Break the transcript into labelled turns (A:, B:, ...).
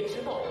A: 您知道。